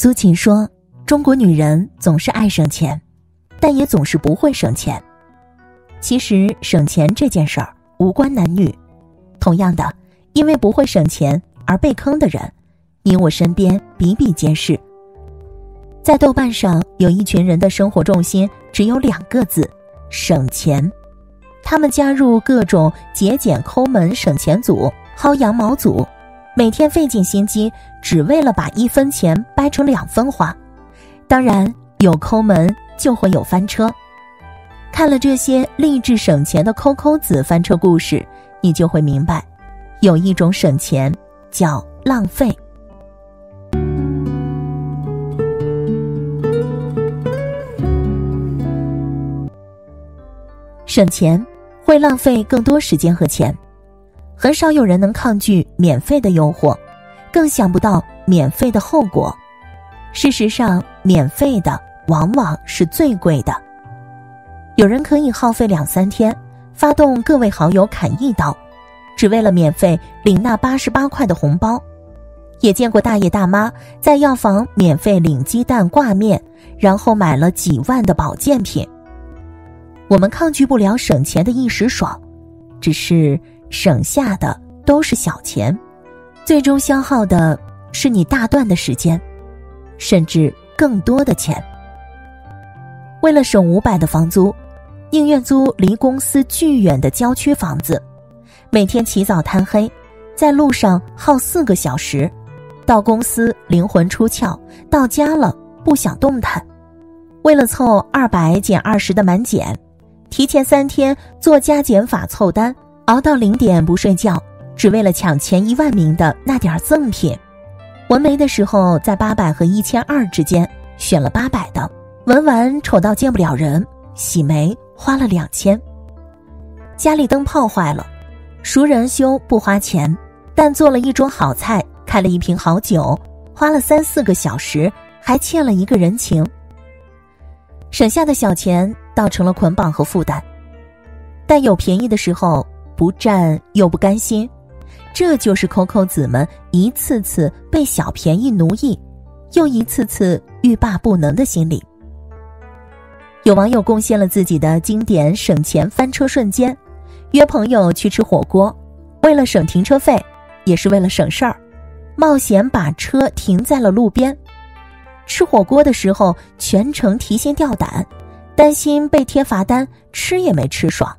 苏秦说：“中国女人总是爱省钱，但也总是不会省钱。其实省钱这件事儿无关男女。同样的，因为不会省钱而被坑的人，你我身边比比皆是。在豆瓣上，有一群人的生活重心只有两个字：省钱。他们加入各种节俭抠门省钱组、薅羊毛组。”每天费尽心机，只为了把一分钱掰成两分花。当然，有抠门就会有翻车。看了这些励志省钱的抠抠子翻车故事，你就会明白，有一种省钱叫浪费。省钱会浪费更多时间和钱。很少有人能抗拒免费的诱惑，更想不到免费的后果。事实上，免费的往往是最贵的。有人可以耗费两三天，发动各位好友砍一刀，只为了免费领那八十八块的红包。也见过大爷大妈在药房免费领鸡蛋挂面，然后买了几万的保健品。我们抗拒不了省钱的一时爽，只是。省下的都是小钱，最终消耗的是你大段的时间，甚至更多的钱。为了省五百的房租，宁愿租离公司巨远的郊区房子，每天起早贪黑，在路上耗四个小时，到公司灵魂出窍，到家了不想动弹。为了凑二百减二十的满减，提前三天做加减法凑单。熬到零点不睡觉，只为了抢前一万名的那点赠品。纹眉的时候，在八百和一千二之间选了八百的，纹完丑到见不了人。洗眉花了两千。家里灯泡坏了，熟人修不花钱，但做了一桌好菜，开了一瓶好酒，花了三四个小时，还欠了一个人情。省下的小钱倒成了捆绑和负担，但有便宜的时候。不占又不甘心，这就是抠抠子们一次次被小便宜奴役，又一次次欲罢不能的心理。有网友贡献了自己的经典省钱翻车瞬间：约朋友去吃火锅，为了省停车费，也是为了省事儿，冒险把车停在了路边。吃火锅的时候全程提心吊胆，担心被贴罚单，吃也没吃爽。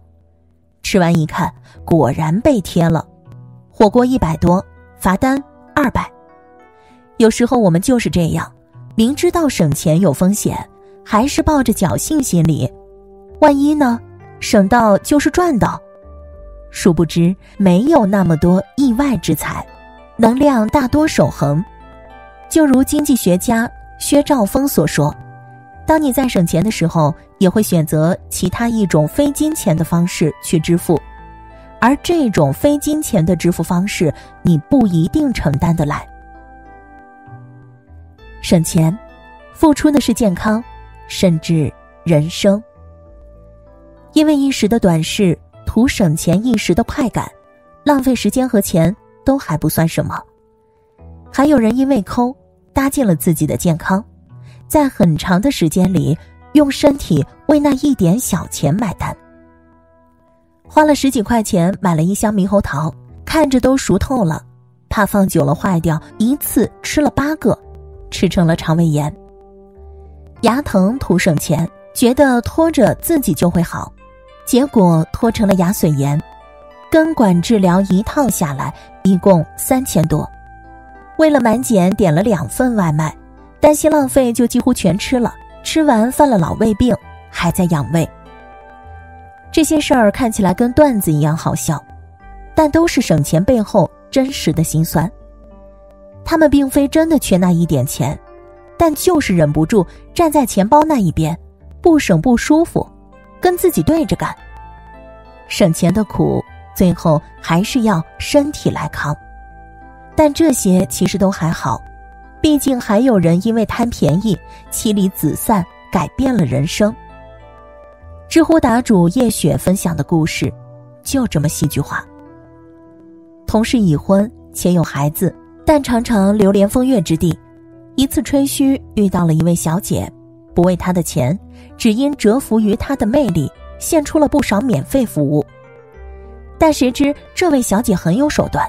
吃完一看，果然被贴了，火锅一百多，罚单二百。有时候我们就是这样，明知道省钱有风险，还是抱着侥幸心理，万一呢？省到就是赚到。殊不知没有那么多意外之财，能量大多守恒。就如经济学家薛兆丰所说。当你在省钱的时候，也会选择其他一种非金钱的方式去支付，而这种非金钱的支付方式，你不一定承担得来。省钱，付出的是健康，甚至人生。因为一时的短视，图省钱一时的快感，浪费时间和钱都还不算什么，还有人因为抠，搭进了自己的健康。在很长的时间里，用身体为那一点小钱买单。花了十几块钱买了一箱猕猴桃，看着都熟透了，怕放久了坏掉，一次吃了八个，吃成了肠胃炎。牙疼图省钱，觉得拖着自己就会好，结果拖成了牙髓炎。根管治疗一套下来一共三千多，为了满减点了两份外卖。担心浪费，就几乎全吃了。吃完犯了老胃病，还在养胃。这些事儿看起来跟段子一样好笑，但都是省钱背后真实的辛酸。他们并非真的缺那一点钱，但就是忍不住站在钱包那一边，不省不舒服，跟自己对着干。省钱的苦，最后还是要身体来扛。但这些其实都还好。毕竟还有人因为贪便宜妻离子散，改变了人生。知乎答主叶雪分享的故事，就这么戏剧化。同事已婚且有孩子，但常常流连风月之地，一次吹嘘遇到了一位小姐，不为她的钱，只因折服于她的魅力，献出了不少免费服务。但谁知这位小姐很有手段，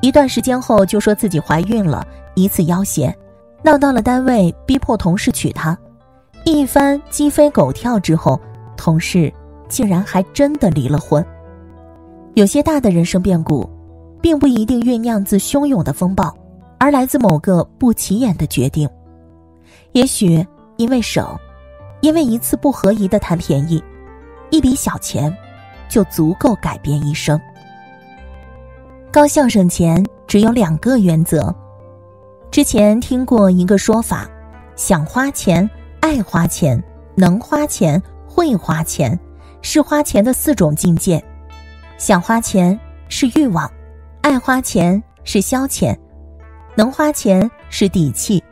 一段时间后就说自己怀孕了，一次要挟，闹到了单位，逼迫同事娶她。一番鸡飞狗跳之后，同事竟然还真的离了婚。有些大的人生变故，并不一定酝酿自汹涌的风暴，而来自某个不起眼的决定。也许因为省，因为一次不合宜的贪便宜，一笔小钱。就足够改变一生。高效省钱只有两个原则。之前听过一个说法：想花钱、爱花钱、能花钱、会花钱，是花钱的四种境界。想花钱是欲望，爱花钱是消遣，能花钱是底气，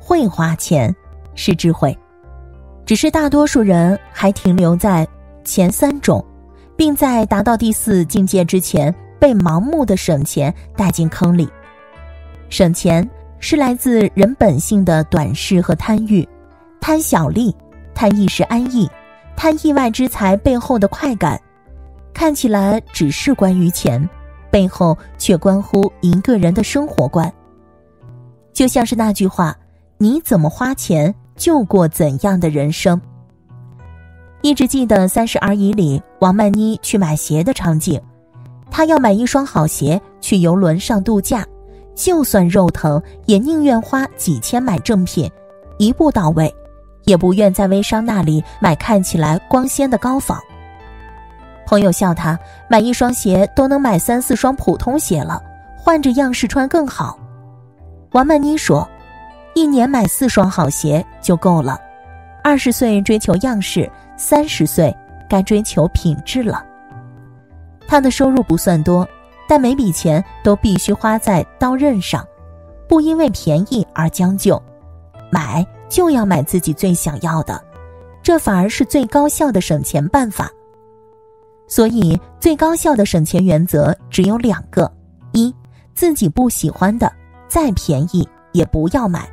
会花钱是智慧。只是大多数人还停留在前三种。并在达到第四境界之前，被盲目的省钱带进坑里。省钱是来自人本性的短视和贪欲，贪小利，贪一时安逸，贪意外之财背后的快感。看起来只是关于钱，背后却关乎一个人的生活观。就像是那句话：“你怎么花钱，就过怎样的人生。”一直记得《三十而已》里王曼妮去买鞋的场景，她要买一双好鞋去游轮上度假，就算肉疼也宁愿花几千买正品，一步到位，也不愿在微商那里买看起来光鲜的高仿。朋友笑他买一双鞋都能买三四双普通鞋了，换着样式穿更好。王曼妮说，一年买四双好鞋就够了。二十岁追求样式。三十岁该追求品质了。他的收入不算多，但每笔钱都必须花在刀刃上，不因为便宜而将就，买就要买自己最想要的，这反而是最高效的省钱办法。所以，最高效的省钱原则只有两个：一，自己不喜欢的，再便宜也不要买。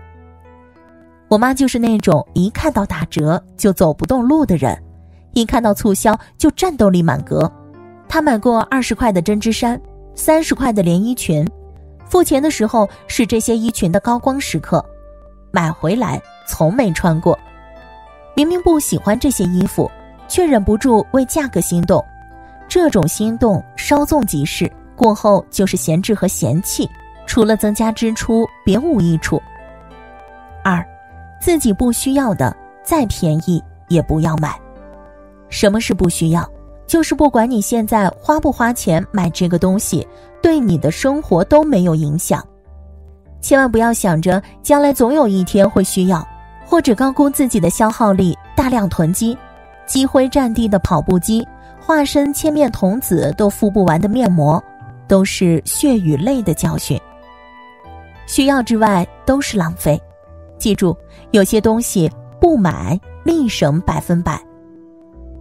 我妈就是那种一看到打折就走不动路的人，一看到促销就战斗力满格。她买过二十块的针织衫，三十块的连衣裙，付钱的时候是这些衣裙的高光时刻，买回来从没穿过。明明不喜欢这些衣服，却忍不住为价格心动。这种心动稍纵即逝，过后就是闲置和嫌弃，除了增加支出，别无益处。二。自己不需要的，再便宜也不要买。什么是不需要？就是不管你现在花不花钱买这个东西，对你的生活都没有影响。千万不要想着将来总有一天会需要，或者高估自己的消耗力，大量囤积，积灰占地的跑步机，化身千面童子都敷不完的面膜，都是血与泪的教训。需要之外都是浪费。记住，有些东西不买立省百分百。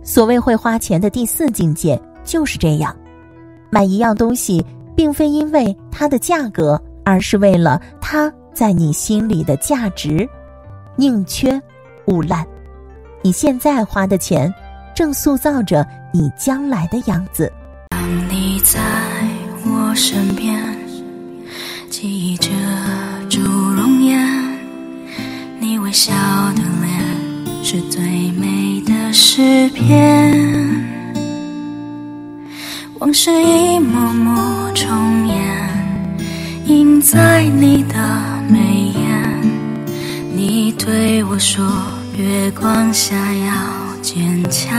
所谓会花钱的第四境界就是这样：买一样东西，并非因为它的价格，而是为了它在你心里的价值。宁缺毋滥。你现在花的钱，正塑造着你将来的样子。当你在我身边，记忆着朱容颜。你微笑的脸是最美诗篇，往事一幕幕重演，印在你的眉眼。你对我说，月光下要坚强。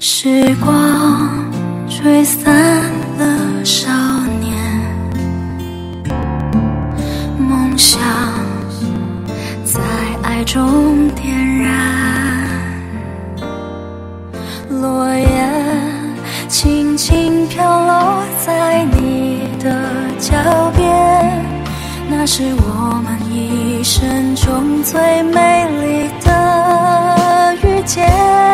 时光吹散了少年梦想在爱。中点落叶轻轻飘落在你的脚边，那是我们一生中最美丽的遇见。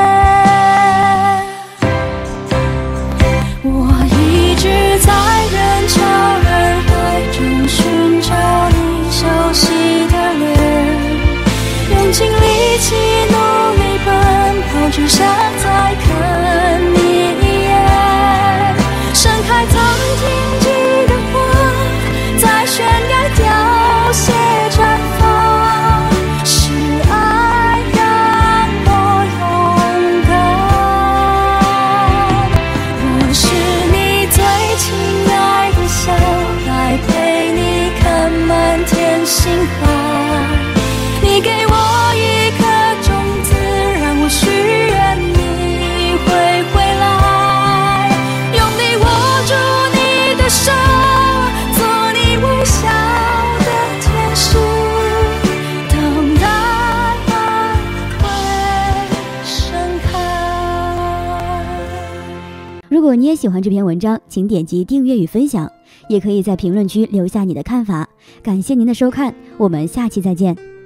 如果你也喜欢这篇文章，请点击订阅与分享，也可以在评论区留下你的看法。感谢您的收看，我们下期再见。